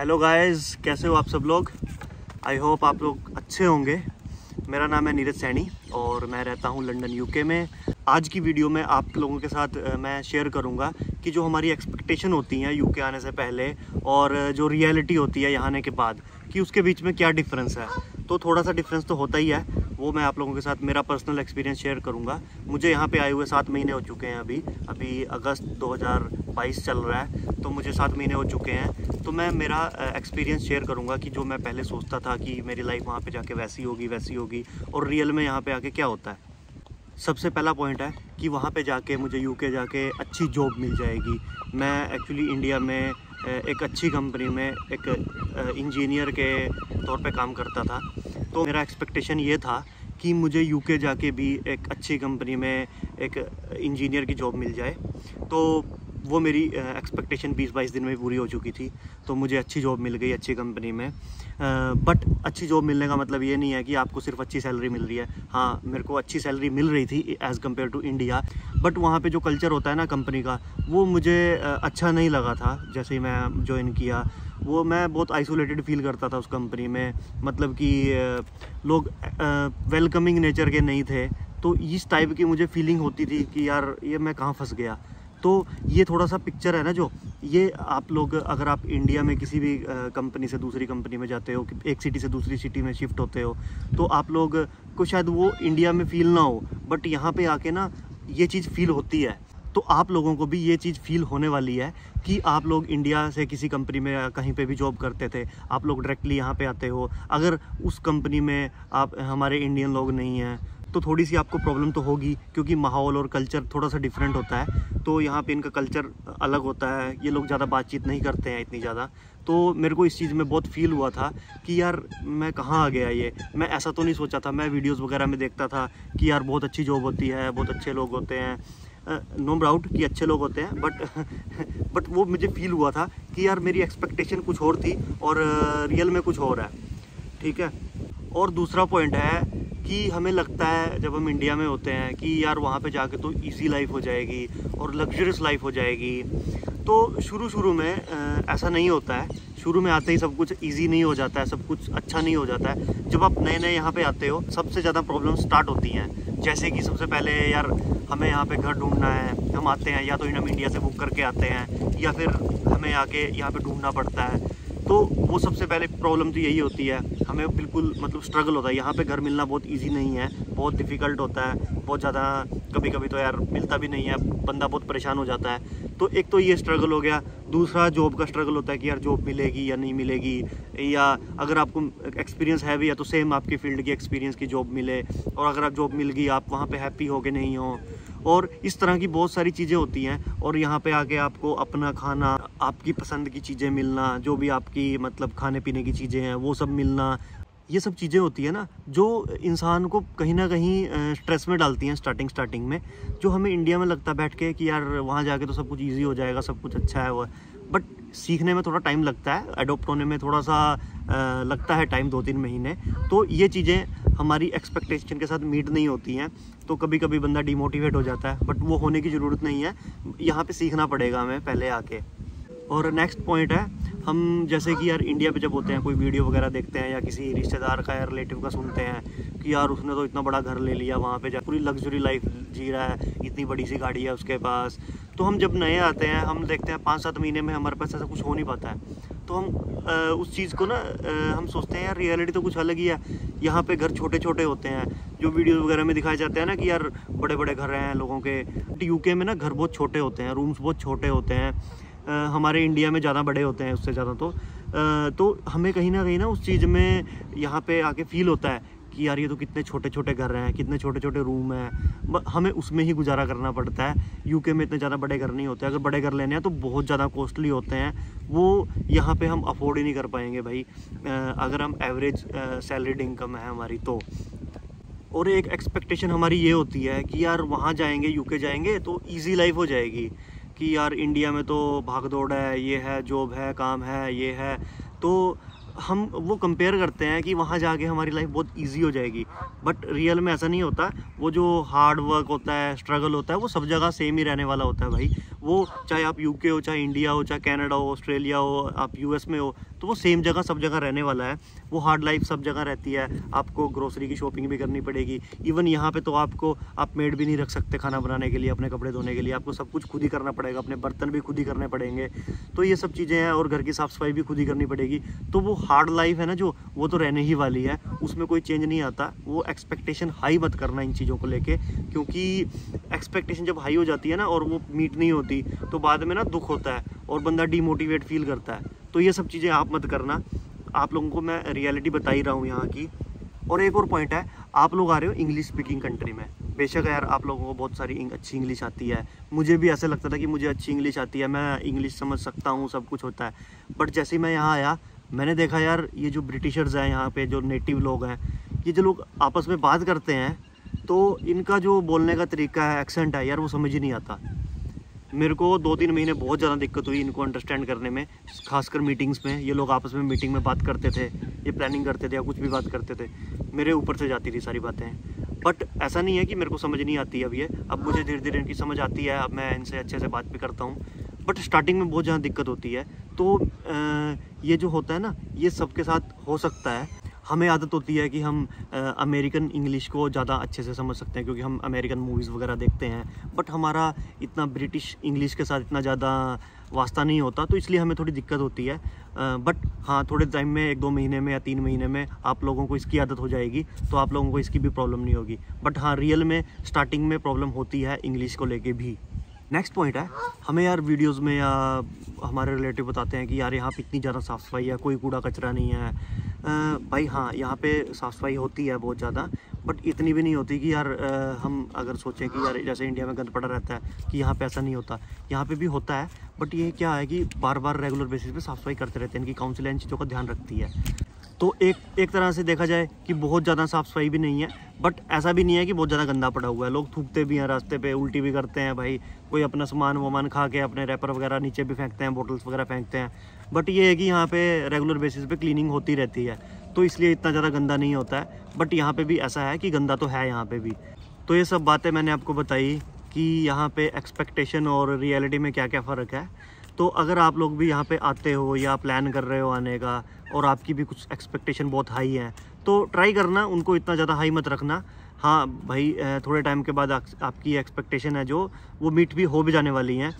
Hello guys कैसे हो आप सब लोग? आई होप आप लोग अच्छे होंगे। मेरा नाम है नीरज सैनी और मैं रहता हूँ लंदन यूके में। आज की वीडियो में आप लोगों के साथ मैं शेयर करूँगा कि जो हमारी एक्सपेक्टेशन होती हैं यूके आने से पहले और जो रियलिटी होती है यहाँ आने के बाद, कि उसके बीच में क्या डिफरेंस है। तो थोड़ा सा डिफरेंस तो होता ही है। वो मैं आप लोगों के साथ मेरा पर्सनल एक्सपीरियंस शेयर करूँगा। मुझे यहाँ पे आए हुए सात महीने हो चुके हैं अभी। अभी अगस्त 2022 चल रहा है तो मुझे सात महीने हो चुके हैं। तो मैं मेरा एक्सपीरियंस शेयर करूँगा कि जो मैं पहले सोचता था कि मेरी लाइफ वहाँ पे जाके वैसी होगी वैसी होगी, और रियल में यहाँ पे आके क्या होता है? सबसे पहला पॉइंट है कि वहाँ पे जाके मुझे यूके जाके अच्छी जॉब मिल जाएगी। मैं एक्चुअली इंडिया में एक अच्छी कंपनी में एक इंजीनियर के तौर पे काम करता था। तो मेरा एक्सपेक्टेशन ये था कि मुझे यूके जाके भी एक अच्छी कंपनी में एक इंजीनियर की जॉब मिल जाए। तो वो मेरी एक्सपेक्टेशन बीस बाईस दिन में पूरी हो चुकी थी तो मुझे अच्छी जॉब मिल गई अच्छी कंपनी में। बट अच्छी जॉब मिलने का मतलब ये नहीं है कि आपको सिर्फ़ अच्छी सैलरी मिल रही है। हाँ मेरे को अच्छी सैलरी मिल रही थी as compare to India but वहाँ पे जो कल्चर होता है ना कंपनी का, वो मुझे अच्छा नहीं लगा था, जैसे ही मैं ज्वाइन किया। वो मैं बहुत आइसोलेटेड फील करता था उस कंपनी में मतलब कि लोग वेलकमिंग नेचर के नहीं थे। तो इस टाइप की मुझे फीलिंग होती थी कि यार, ये मैं कहाँ फंस गया? तो ये थोड़ा सा पिक्चर है ना जो? ये आप लोग अगर आप इंडिया में किसी भी कंपनी से दूसरी कंपनी में जाते हो एक सिटी से दूसरी सिटी में शिफ्ट होते हो तो आप लोग को शायद वो इंडिया में फील ना हो बट यहाँ पे आके ना ये चीज़ फील होती है। तो आप लोगों को भी ये चीज़ फील होने वाली है कि आप लोग इंडिया से किसी कंपनी में कहीं पे भी जॉब करते थे, आप लोग डायरेक्टली यहाँ पे आते हो। अगर उस कंपनी में आप, हमारे इंडियन लोग नहीं हैं तो थोड़ी सी आपको प्रॉब्लम तो होगी, क्योंकि माहौल और कल्चर थोड़ा सा डिफरेंट होता है। तो यहाँ पे इनका कल्चर अलग होता है, ये लोग ज़्यादा बातचीत नहीं करते हैं इतनी ज़्यादा। तो मेरे को इस चीज़ में बहुत फील हुआ था कि यार, मैं कहाँ आ गया ये? मैं ऐसा तो नहीं सोचा था, मैं वीडियोज़ वगैरह में देखता था कि यार, बहुत अच्छी जॉब होती है, बहुत अच्छे लोग होते हैं। नो डाउट कि अच्छे लोग होते हैं बट बट वो मुझे फील हुआ था कि यार, मेरी एक्सपेक्टेशन कुछ और थी और रियल में कुछ और है। ठीक है? और दूसरा पॉइंट है कि हमें लगता है जब हम इंडिया में होते हैं कि यार वहाँ पे जाके तो इजी लाइफ हो जाएगी और लग्जरियस लाइफ हो जाएगी। तो शुरू शुरू में ऐसा नहीं होता है। शुरू में आते ही सब कुछ इजी नहीं हो जाता है, सब कुछ अच्छा नहीं हो जाता है। जब आप नए नए यहाँ पे आते हो, सबसे ज़्यादा प्रॉब्लम स्टार्ट होती हैं। जैसे कि सबसे पहले यार हमें यहाँ पे घर ढूंढना है, हम आते हैं या तो हम इंडिया से बुक करके आते हैं या फिर हमें आके यहाँ पे ढूंढना पड़ता है। तो वो सबसे पहले प्रॉब्लम तो यही होती है। हमें बिल्कुल मतलब स्ट्रगल होता है। यहाँ पे घर मिलना बहुत इजी नहीं है। बहुत डिफ़िकल्ट होता है। बहुत ज़्यादा कभी कभी तो यार मिलता भी नहीं है। बंदा बहुत परेशान हो जाता है। तो एक तो ये स्ट्रगल हो गया। दूसरा जॉब का स्ट्रगल होता है कि यार जॉब मिलेगी या नहीं मिलेगी। या अगर आपको एक्सपीरियंस है भी या तो सेम आपकी फ़ील्ड की एक्सपीरियंस की जॉब मिले। और अगर आप जॉब मिल गई, आप वहाँ पे हैप्पी हो नहीं हो। और इस तरह की बहुत सारी चीज़ें होती हैं। और यहाँ पे आके आपको अपना खाना आपकी पसंद की चीज़ें मिलना, जो भी आपकी मतलब खाने पीने की चीज़ें हैं, वो सब मिलना, ये सब चीज़ें होती है ना, जो इंसान को कहीं ना कहीं स्ट्रेस में डालती हैं स्टार्टिंग स्टार्टिंग में, जो हमें इंडिया में लगता बैठ के कि यार, वहाँ जाके तो सब कुछ ईजी हो जाएगा, सब कुछ अच्छा है वो। बट सीखने में थोड़ा टाइम लगता है अडोप्ट होने में थोड़ा सा लगता है टाइम दो तीन महीने। तो ये चीज़ें हमारी एक्सपेक्टेशन के साथ मीट नहीं होती हैं तो कभी कभी बंदा डिमोटिवेट हो जाता है बट वो होने की ज़रूरत नहीं है। यहाँ पे सीखना पड़ेगा हमें पहले आके। और नेक्स्ट पॉइंट है हम जैसे कि यार इंडिया पे जब होते हैं कोई वीडियो वगैरह देखते हैं या किसी रिश्तेदार का या रिलेटिव का सुनते हैं कि यार उसने तो इतना बड़ा घर ले लिया वहाँ पे जा पूरी लग्जरी लाइफ जी रहा है इतनी बड़ी सी गाड़ी है उसके पास। तो हम जब नए आते हैं हम देखते हैं पाँच सात महीने में हमारे पास ऐसा कुछ हो नहीं पाता है। तो हम आ, उस चीज़ को ना हम सोचते हैं यार रियलिटी तो कुछ अलग ही है। यहाँ पे घर छोटे छोटे होते हैं जो वीडियो वगैरह में दिखाए जाते हैं ना कि यार बड़े बड़े घर हैं लोगों के। यूके में ना घर बहुत छोटे होते हैं रूम्स बहुत छोटे होते हैं। हमारे इंडिया में ज़्यादा बड़े होते हैं उससे ज़्यादा तो। तो हमें कहीं ना कहीं ना उस चीज़ में यहाँ पे आके फील होता है कि यार ये तो कितने छोटे छोटे घर हैं, कितने छोटे छोटे रूम हैं हमें उसमें ही गुजारा करना पड़ता है। यूके में इतने ज़्यादा बड़े घर नहीं होते। अगर बड़े घर लेने हैं तो बहुत ज़्यादा कॉस्टली होते हैं। वो यहाँ पे हम अफोर्ड ही नहीं कर पाएँगे भाई। अगर हम एवरेज सैलरीड इनकम है हमारी तो। और एक एक्सपेक्टेशन हमारी ये होती है कि यार वहाँ जाएँगे यूके जाएँगे तो ईजी लाइफ हो जाएगी। कि यार इंडिया में तो भाग दौड़ है, ये है, जॉब है, काम है, ये है। तो हम वो कंपेयर करते हैं कि वहाँ जाके हमारी लाइफ बहुत इजी हो जाएगी। बट रियल में ऐसा नहीं होता। वो जो हार्ड वर्क होता है स्ट्रगल होता है, वो सब जगह सेम ही रहने वाला होता है भाई। वो चाहे आप यूके हो, चाहे इंडिया हो, चाहे कनाडा हो ऑस्ट्रेलिया हो, आप यूएस में हो तो वो सेम जगह, सब जगह रहने वाला है। वो हार्ड लाइफ सब जगह रहती है। आपको ग्रोसरी की शॉपिंग भी करनी पड़ेगी। इवन यहाँ पे तो आपको, आप मेड भी नहीं रख सकते खाना बनाने के लिए, अपने कपड़े धोने के लिए। आपको सब कुछ खुद ही करना पड़ेगा, अपने बर्तन भी खुद ही करने पड़ेंगे। तो ये सब चीज़ें हैं और घर की साफ़ सफ़ाई भी खुद ही करनी पड़ेगी। तो वो हार्ड लाइफ है ना जो, वो तो रहने ही वाली है। उसमें कोई चेंज नहीं आता। वो एक्सपेक्टेशन हाई मत करना इन चीज़ों को लेके, क्योंकि एक्सपेक्टेशन जब हाई हो जाती है ना और वो मीट नहीं होती तो बाद में ना दुख होता है और बंदा डीमोटिवेट फील करता है। तो ये सब चीज़ें आप मत करना। आप लोगों को मैं रियलिटी बता ही रहा हूँ यहाँ की। और एक और पॉइंट है, आप लोग आ रहे हो इंग्लिश स्पीकिंग कंट्री में। बेशक यार आप लोगों को बहुत सारी अच्छी इंग्लिश आती है। मुझे भी ऐसा लगता था कि मुझे अच्छी इंग्लिश आती है, मैं इंग्लिश समझ सकता हूँ, सब कुछ होता है। बट जैसे ही मैं यहाँ आया, मैंने देखा यार, ये जो ब्रिटिशर्स हैं यहाँ पे, जो नेटिव लोग हैं, ये जो लोग आपस में बात करते हैं तो इनका जो बोलने का तरीका है एक्सेंट है, यार वो समझ ही नहीं आता। मेरे को दो तीन महीने बहुत ज़्यादा दिक्कत हुई इनको अंडरस्टैंड करने में, खासकर मीटिंग्स में। ये लोग आपस में मीटिंग में बात करते थे, ये प्लानिंग करते थे या कुछ भी बात करते थे। मेरे ऊपर से जाती थी सारी बातें। बट ऐसा नहीं है कि मेरे को समझ नहीं आती अब ये। अब मुझे धीरे धीरे इनकी समझ आती है, अब मैं इनसे अच्छे से बात भी करता हूँ। बट स्टार्टिंग में बहुत ज़्यादा दिक्कत होती है। तो ये जो होता है ना, ये सबके साथ हो सकता है। हमें आदत होती है कि हम अमेरिकन इंग्लिश को ज़्यादा अच्छे से समझ सकते हैं, क्योंकि हम अमेरिकन मूवीज़ वगैरह देखते हैं। बट हमारा इतना ब्रिटिश इंग्लिश के साथ इतना ज़्यादा वास्ता नहीं होता तो इसलिए हमें थोड़ी दिक्कत होती है। बट हाँ थोड़े टाइम में, एक दो महीने में या तीन महीने में आप लोगों को इसकी आदत हो जाएगी तो आप लोगों को इसकी भी प्रॉब्लम नहीं होगी। बट हाँ रियल में स्टार्टिंग में प्रॉब्लम होती है इंग्लिश को लेके भी। नेक्स्ट पॉइंट है, हमें यार वीडियोस में या हमारे रिलेटिव बताते हैं कि यार यहाँ पे इतनी ज़्यादा साफ़ सफ़ाई है, कोई कूड़ा कचरा नहीं है। भाई हाँ यहाँ पे साफ़ सफ़ाई होती है बहुत ज़्यादा बट इतनी भी नहीं होती कि यार आ, हम अगर सोचें कि यार जैसे इंडिया में गंद पड़ा रहता है कि यहाँ पे ऐसा नहीं होता। यहाँ पे भी होता है बट ये क्या है कि बार बार रेगुलर बेसिस पे साफ़ सफ़ाई करते रहते हैं इनकी काउंसिल इन चीज़ों का ध्यान रखती है। तो एक एक तरह से देखा जाए कि बहुत ज़्यादा साफ़ सफ़ाई भी नहीं है बट ऐसा भी नहीं है कि बहुत ज़्यादा गंदा पड़ा हुआ है। लोग थूकते भी हैं रास्ते पे, उल्टी भी करते हैं भाई, कोई अपना सामान वामान खा के अपने रैपर वगैरह नीचे भी फेंकते हैं बोटल्स वगैरह फेंकते हैं। बट ये है कि यहाँ पे रेगुलर बेसिस पे क्लीनिंग होती रहती है तो इसलिए इतना ज़्यादा गंदा नहीं होता है। बट यहाँ पर भी ऐसा है कि गंदा तो है यहाँ पर भी। तो ये सब बातें मैंने आपको बताई कि यहाँ पर एक्सपेक्टेशन और रियलिटी में क्या क्या फ़र्क है। तो अगर आप लोग भी यहाँ पे आते हो या प्लान कर रहे हो आने का और आपकी भी कुछ एक्सपेक्टेशन बहुत हाई है। तो ट्राई करना, उनको इतना ज़्यादा हाई मत रखना। हाँ भाई थोड़े टाइम के बाद आपकी एक्सपेक्टेशन है जो, वो मीट भी हो भी जाने वाली हैं।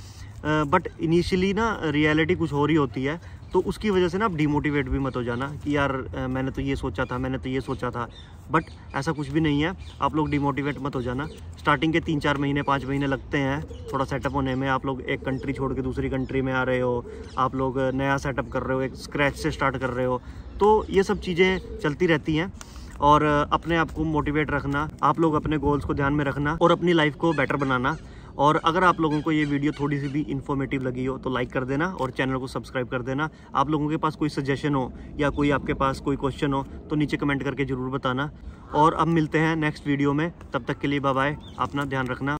बट इनिशियली ना रियलिटी कुछ हो रही होती है। तो उसकी वजह से ना आप डिमोटिवेट भी मत हो जाना कि यार मैंने तो ये सोचा था, मैंने तो ये सोचा था। बट ऐसा कुछ भी नहीं है, आप लोग डिमोटिवेट मत हो जाना। स्टार्टिंग के तीन चार महीने, पाँच महीने लगते हैं, थोड़ा सेटअप होने में। आप लोग एक कंट्री छोड़ के दूसरी कंट्री में आ रहे हो। आप लोग नया सेटअप कर रहे हो, एक स्क्रैच से स्टार्ट कर रहे हो। तो ये सब चीज़ें चलती रहती हैं। और अपने आप को मोटिवेट रखना, आप लोग अपने गोल्स को ध्यान में रखना और अपनी लाइफ को बेटर बनाना। और अगर आप लोगों को ये वीडियो थोड़ी सी भी इन्फॉर्मेटिव लगी हो तो लाइक कर देना और चैनल को सब्सक्राइब कर देना। आप लोगों के पास कोई सजेशन हो या कोई आपके पास कोई क्वेश्चन हो तो नीचे कमेंट करके ज़रूर बताना। और अब मिलते हैं नेक्स्ट वीडियो में। तब तक के लिए बाय अपना ध्यान रखना।